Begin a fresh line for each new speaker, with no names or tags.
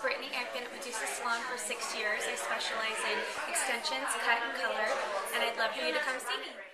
Brittany. I've been at Medusa Salon for six years. I specialize in extensions, cut, and color, and I'd love for you to come see me.